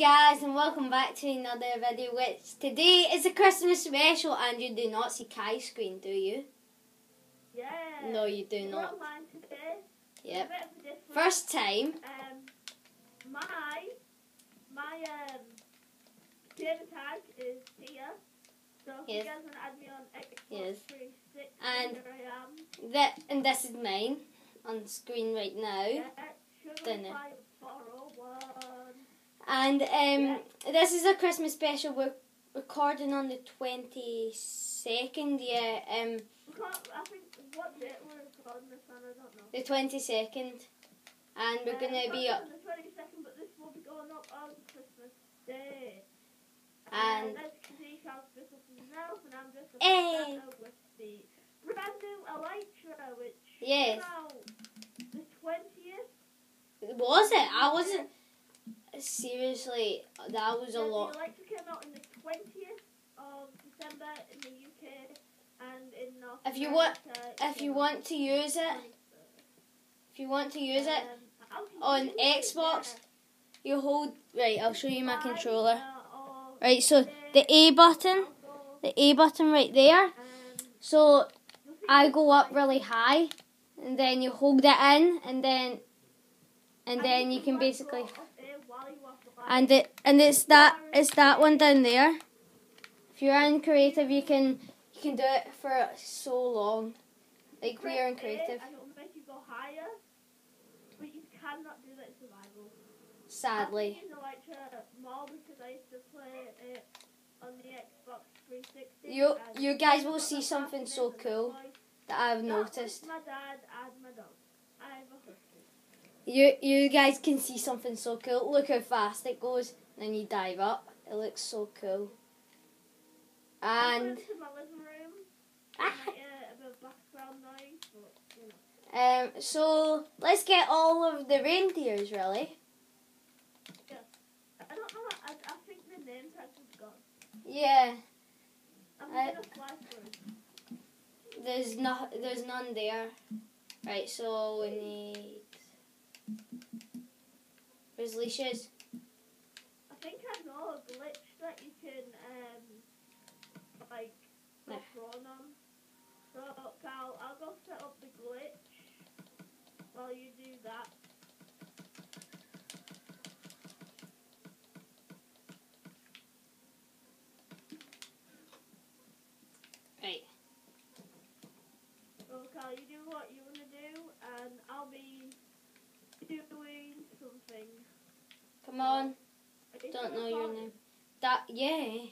guys and welcome back to another video which today is a Christmas special and you do not see Kai's screen do you? Yeah. No you do We're not. online today. Yep. A bit of a different- First time. Um, my my um data tag is Tia. So if Yes. you guys want to add me on Xbox Yes. 360, And- here I am. That and this is mine on screen right now. Yeah, Sugar Dunno. 5401. And um this is a Christmas special we're recording on the twenty second, yeah, um I think, what date we're recording this on, I don't know. the twenty second. And we're Uh, gonna be up the 22nd, but this will be going up on Christmas Day. And- uh, as you can see, Charles dressed up as an elf, and up Hey. as Santa with the brand new Elytra, which Yes. the 20th. Was it? I wasn't seriously that was a Yeah, lot. The Elytra came out on the 20th of December in the UK and in North If you want- If you want to use it, if you want to use it, Um, how can you on use it? Xbox, Yeah. you hold right. I'll show you my controller. Right, so the A button, the A button right there. um, So I go up really high, and then you hold it in, and then and then you can basically go of it while you have the light. And it and it's that it's that one down there. If you're in creative, you can you can do it for so long. Like we are in creative. And it will make you go higher, but you cannot do that survival. Sadly. I use Elytra more because I used to play it on the Xbox 360. You- you guys will see something so cool. that I've noticed. My dad and my dog. I have a husky. You you guys can see something so cool. Look how fast it goes, and then you dive up. It looks so cool. And went to my living room. I might hear a bit of background noise, but you know. um, so let's get all of the reindeers really. I don't know. I, I think the name tags is gone. Yeah, I'm I- gonna fly through. there's no there's none there. Right, so we need. Where's Leisha's? I think I know a glitch that you can um like Yeah. prone on. So Carl, I'll go set up the glitch while you do that. Right. So Carl, you do what you wanna do, and I'll be doing something. Come on. Is Don't know your name. That yeah.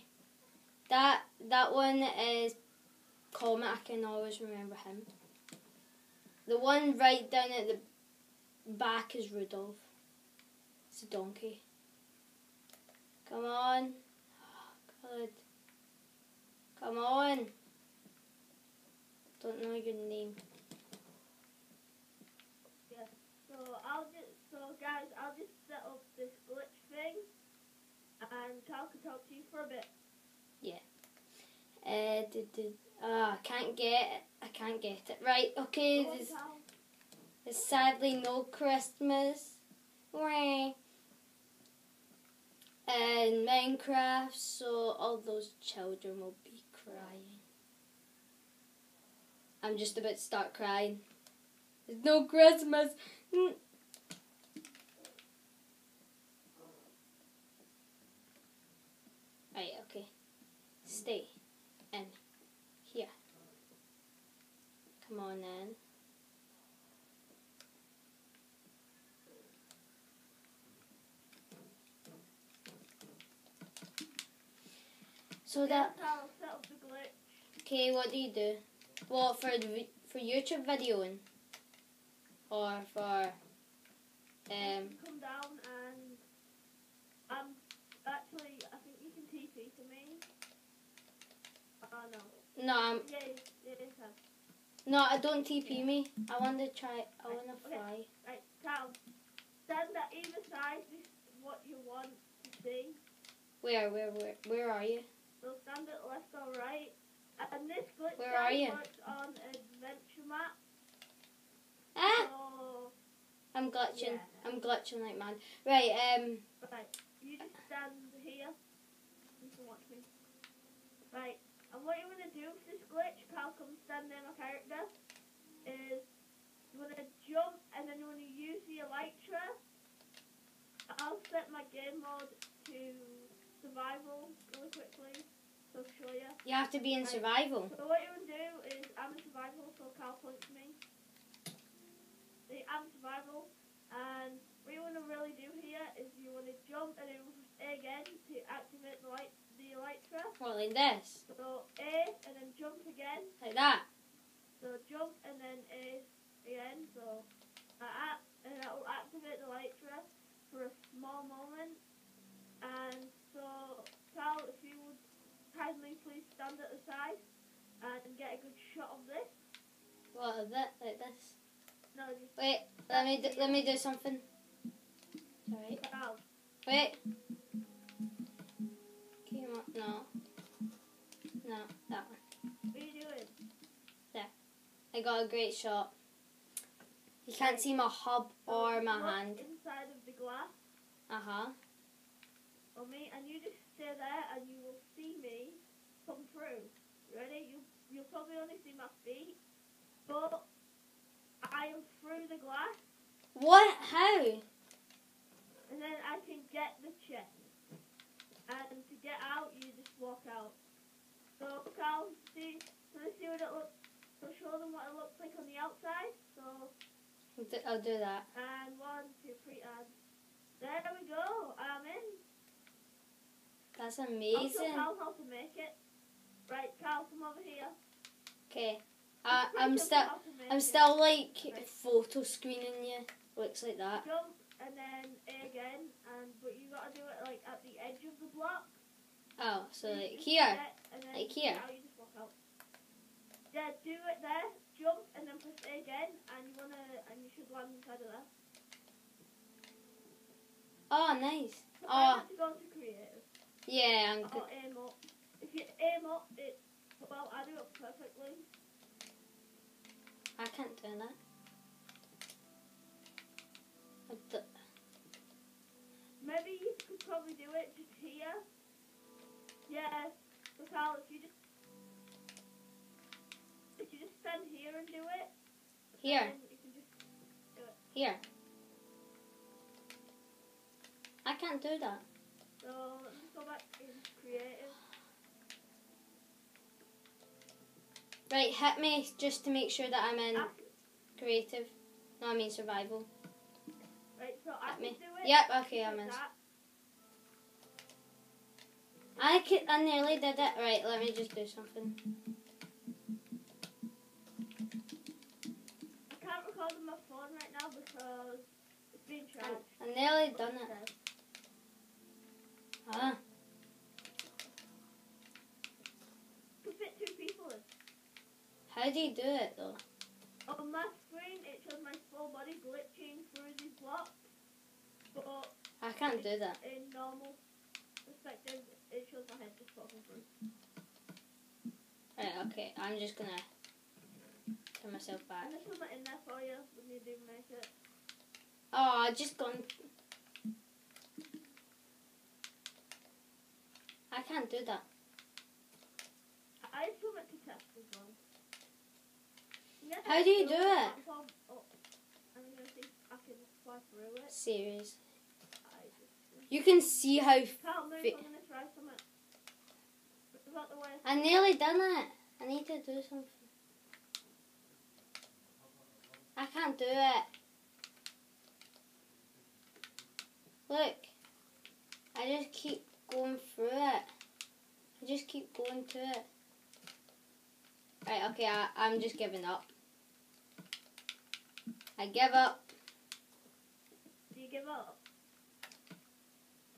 That that one is Comet. I can always remember him. The one right down at the back is Rudolph. It's a donkey. Come on. Oh, Good. Come on. Don't know your name. Yeah. So I'll just so guys, I'll just set up this glitch thing, and Carl can talk to you for a bit. Yeah. Uh, did, did, uh, I can't get it. I can't get it. Right, okay. On, There's, there's sadly no Christmas. Wah. And Minecraft, so all those children will be crying. I'm just about to start crying. There's no Christmas. Mm. Right, okay. Stay in here. Come on in. So that Yeah, Carl, set up the glitch. okay, what do you do? Well, for the for YouTube videoing, or for um come down and um actually I think you can TP to me. Oh no. no, I'm, Yeah, yeah, it no, I don't TP me. I want to try. I want to Okay. fly. Right, Carl. Stand at either side. This is what you want to see. Where, where, where, where are you? So stand at left or right. And this glitch Where are you? works on adventure map. Ah, So I'm glitching. Yeah. I'm glitching like man. Right. Um. right, you just stand here. You can watch me. Right. And what you want to do with this glitch, Cal comes stand near my character, is you want to jump and then you want to use the elytra. I'll set my game mode to survival really quickly, so I'll show you. You have to be in survival. So what you want to do is I'm in survival, so Cal points me. See, I'm in survival, and what you want to really do here is you want to jump and then A again to activate the light, the elytra. What, like this? So A and then jump again. Like that? So jump and then A again. So uh, like and that will activate the elytra for a small moment. And so, Cal, if you would kindly please stand at the side and get a good shot of this. What, that? Like this? No, just Wait, let me do, let me do something. Sorry. Cal. Wait. Came up. No. No, I got a great shot. You can't see my hub or my hand. Inside of the glass Uh huh. on me, and you just stay there, and you will see me come through. Ready? You you'll probably only see my feet, but I am through the glass, What? How? and then I can get the chest. And to get out, you just walk out. So Carl, see, let's see what it looks. So show them what it looks like on the outside. So I'll do- that. and one, two, three, and there we go. I'm in. That's amazing. Carl, how to make it. Right, Carl, come over here. Okay. It's Uh, I'm still. how to make I'm it. still like Right. photo screening you. Looks like that. jump and then A again, and but you gotta do it like at the edge of the block. Oh, so like here. Like here. Now you just walk out. Yeah, do it there. Jump and then press A again, and you wanna and you should land inside of there. Oh, nice. So Oh. I have to go to creative Yeah, I'm or good. aim up. If you aim up, it well I do it perfectly. I can't do that. Here, then you can just here. I can't do that. so go back in creative. Right, hit me just to make sure that I'm in creative. No, I mean survival. right, so I can me- do it. Yep, okay, I'm in. that. I could, I nearly did it. Right, let me just do something. On right now because it's being I, charged. I nearly done it. Ah, To fit two people in. how do you do it though? On my screen, it shows my full body glitching through these blocks, but I can't do that. in normal perspective, it shows my head just poking through. Right, okay, I'm just gonna turn myself back. This in there for you when you do make it. Oh, I just gone. I can't do that. I have something to test as well. How do you do it? platform up. I'm gonna see if I can fly through it. Serious. You can see how. Move. Fi- I'm gonna try something. Is that the way? I nearly done it. I need to do something. I can't do it. Look. I just keep going through it. I just keep going to it. Right, okay, I, I'm just giving up. I give up. Do you give up?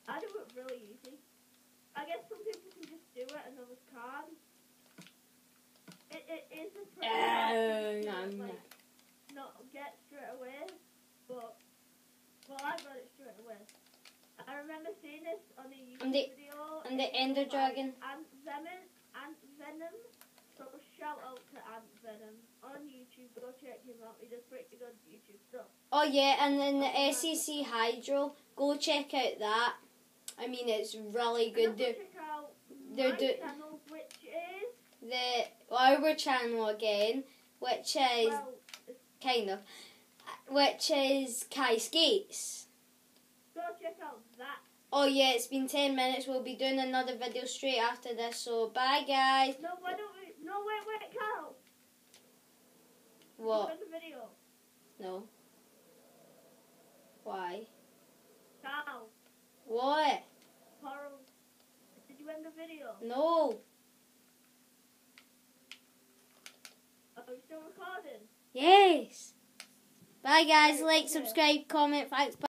I do it really easy. I guess some people can just do it and others can't. It, it is a pretty hard thing to, Uh, I'm like, not get straight away, but well, I got it straight away. I remember seeing this on a YouTube And the- video. and the Ender Dragon. Ant Venom. Ant Venom. So shout out to Ant Venom on YouTube. Go check him out. He does pretty good YouTube stuff. Oh yeah, and then the SEC Hydro. Go check out that. I mean, it's really good. also Dude. check out they're my do channel, which is the our channel again, which is well, kind of, which is Kai Skates. go check out that. Oh yeah, it's been ten minutes. We'll be doing another video straight after this. So bye guys. No, why don't we? No, wait, wait, Carl. What? End the video. No. Why? Carl, What? Carl, did you end the video? No. Are we still recording? Yes. Bye guys. Like, subscribe, comment. Thanks. Bye.